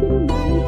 Goodbye.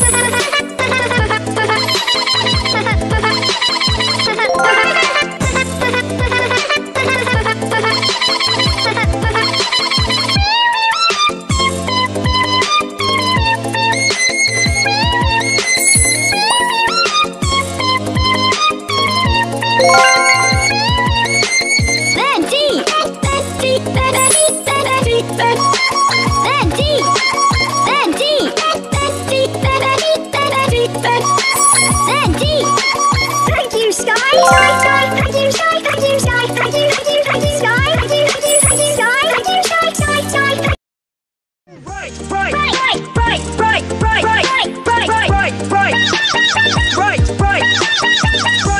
voggy.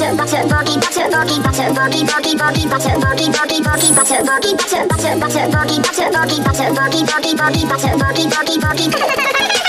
butter butter boggy butter boggy butter boggy boggy boggy butter boggy boggy boggy butter boggy butter butter butter boggy butter boggy butter boggy boggy boggy butter boggy boggy butter.